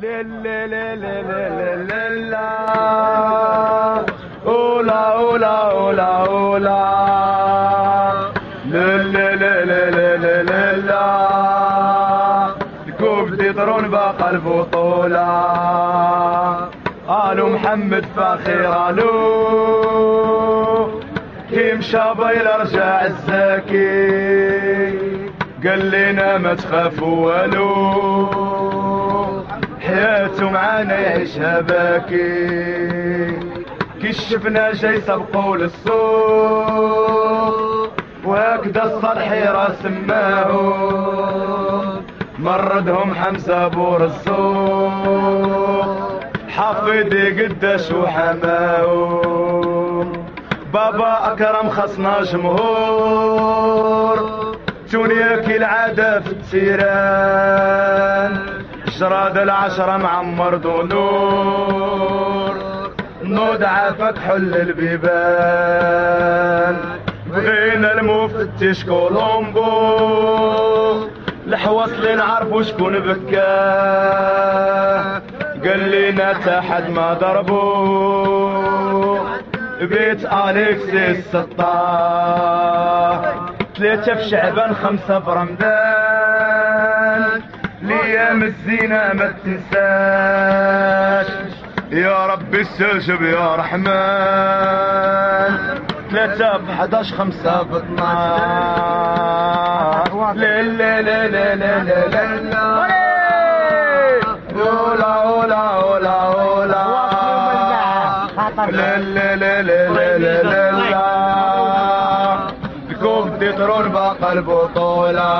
لا لا لا لا لا لا لا أولا أولا أولا أولا لا لا لا لا لا لا لا لا البطولة قالوا محمد فخير آلو. كيم شابيل رجع الزاكي. قال لنا ما تخافوا والو حياته معانا يعيش هباكي. كشفنا جاي سبقو للسوق وهكذا الصالح راس سماهم مردهم حمزة بور الزوق حفيدي قداش وحماو بابا أكرم خصنا جمهور تونيا كالعادة في التيران. شراد العشرة معمر نور نود عافاك حل البيبان بغينا المفتش كولومبو. الحواس اللي نعرفو شكون بكاه قال لنا تحد ما ضربو. بيت أليكسيس سطاه. ثلاثة في شعبان خمسة في رمضان. ليام الزينة ما تنساش يا ربي استجب يا رحمن ثلاثة 11 خمسة في 12 لا لا لا لا لا لا لا لا أولا أولا أولا أولا لا لا لا لا لا لا لا الكوب تيطرون باقى البطولة